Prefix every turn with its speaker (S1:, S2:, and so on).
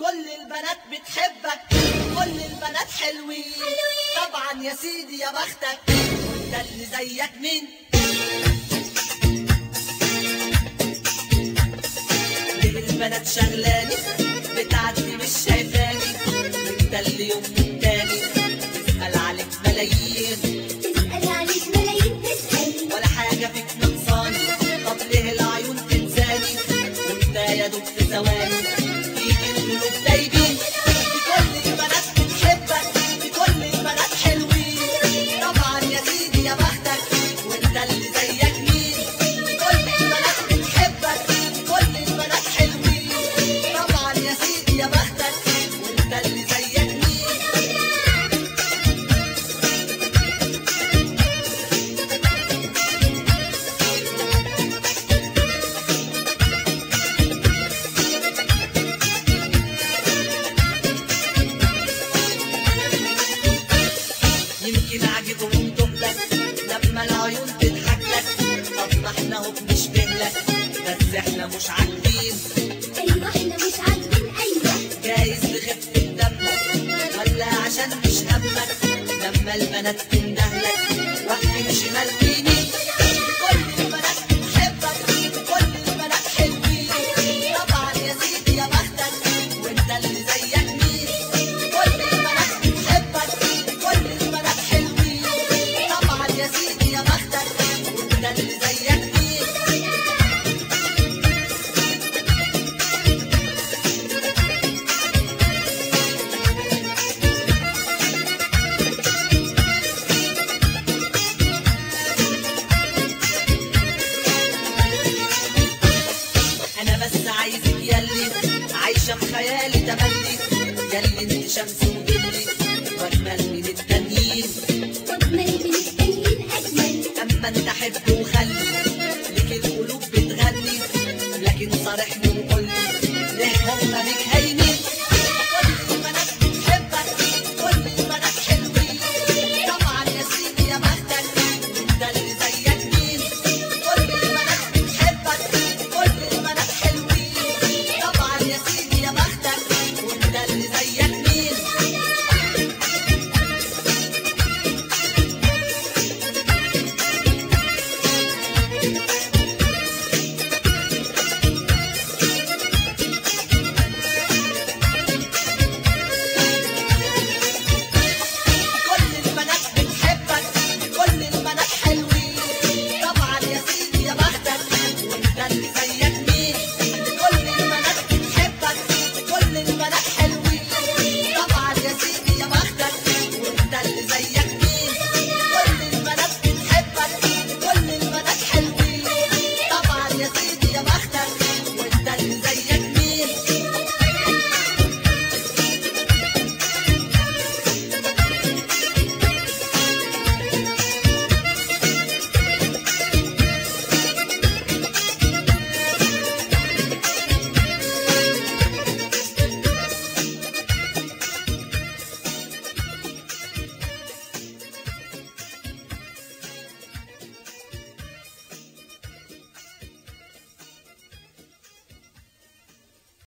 S1: كل البنات بتحبك كل البنات حلوين. طبعا يا سيدي يا بختك وانت اللي زيك مين؟ ليه البنات شغلاني بتعدي مش شايفاني. انت اللي يوم التاني تسأل عليك ملايين.
S2: تسأل عليك ملايين تسأل
S1: ولا حاجة فيك نقصاني طب ليه العيون تنساني؟ وانت يا دوب في ثواني. تضحك لك طب إحنا اهو بنشبه لك بس إحنا مش عاجبين
S2: أيوة إحنا مش عاجبين أيوة
S1: جايز لخفة دمك ولا عشان مش همك لما البنات تندهلك أنا عايزك ياللي عايشة في خيالي تملي. ياللي انت شمس وجلي واجمل من التانيين أما انت حب وخلي. لك القلوب بتغني. لكن صار